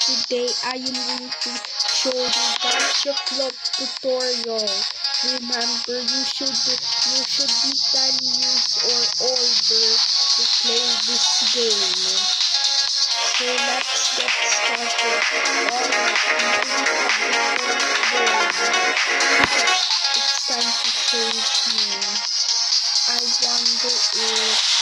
today I am going to show you the flop tutorial. Remember, you should you should be 10 years or older to play this game. So let's get started. Alright, it's time to change me. I wonder if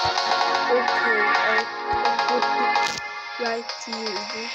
Okay, I'll put it right here.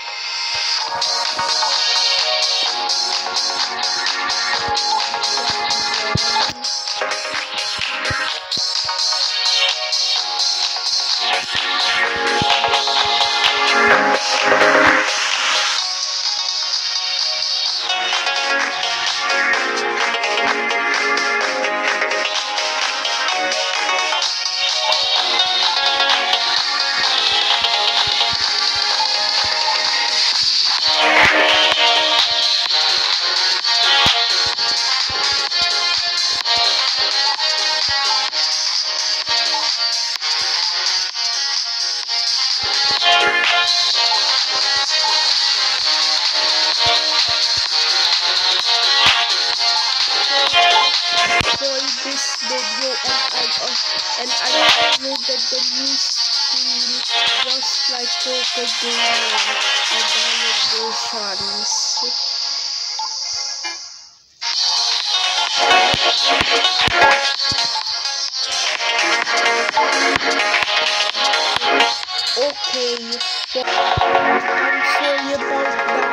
For this video and I uh, and I uploaded the new screen just like Crocodile Adana versions. Okay, but I'm sorry about that.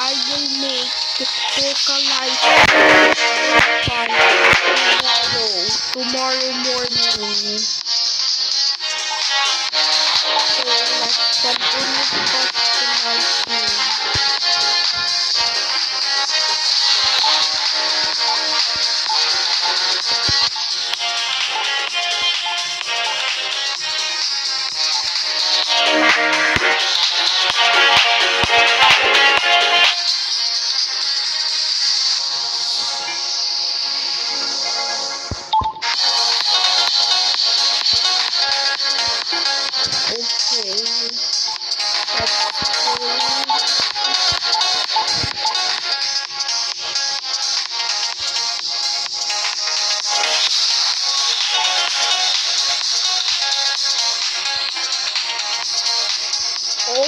I will make the Coca tomorrow, tomorrow morning.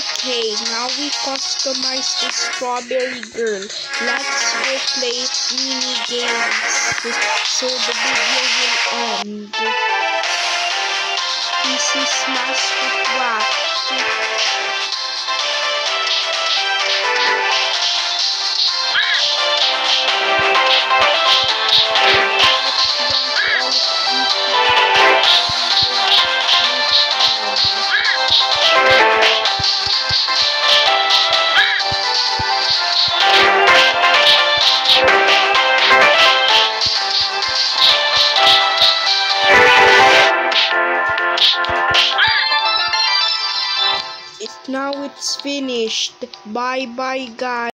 Okay, now we customize the strawberry girl. Let's go play mini games so the video will end. This is Smash with. It now it's finished. Bye bye guys.